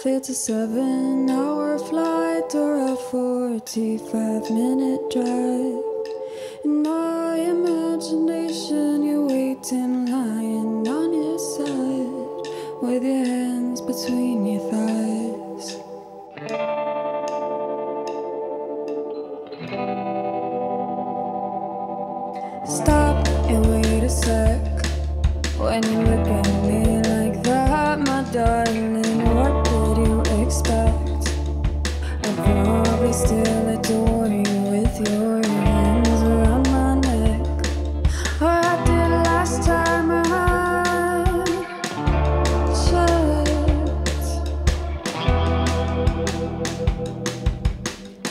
if it's a seven hour flight or a 45 minute drive. In my imagination, you're waiting, lying on your side with your hands between your thighs. Stop and wait a sec when you look at me still adore you with your hands around my neck, or I did last time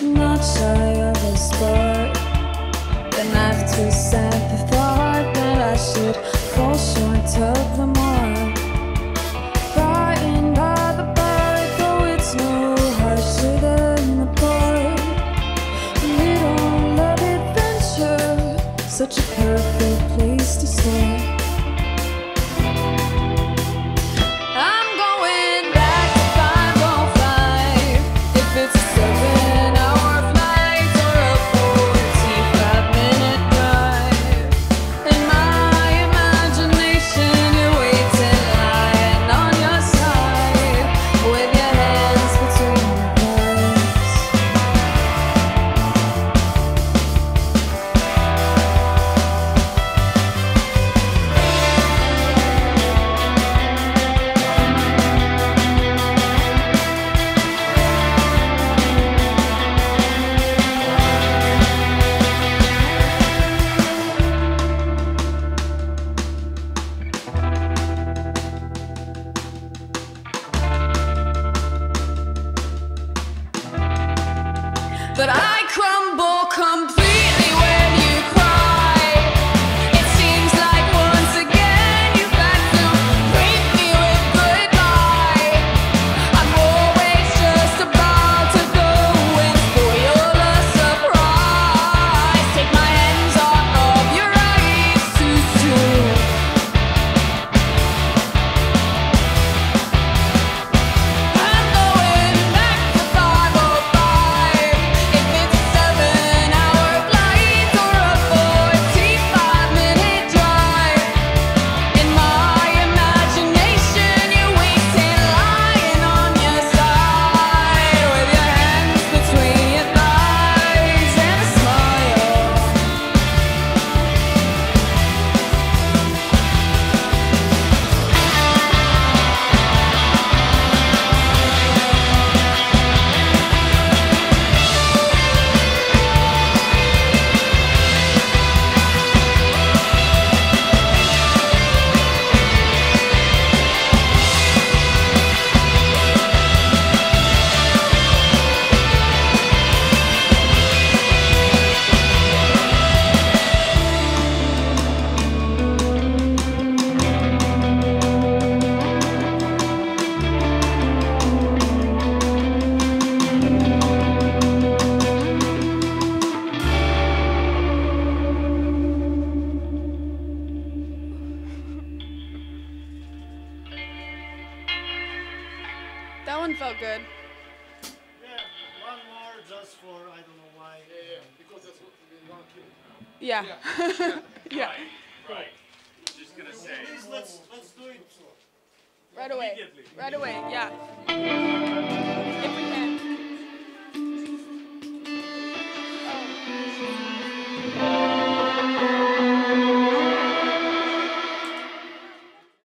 not shy of a spark. The knife to set But I felt good. Yeah, one more just for I don't know why. Because that's what we want to keep. Yeah. yeah. Right. Just gonna say. Please let's let's do it. Right away. Right away. Yeah.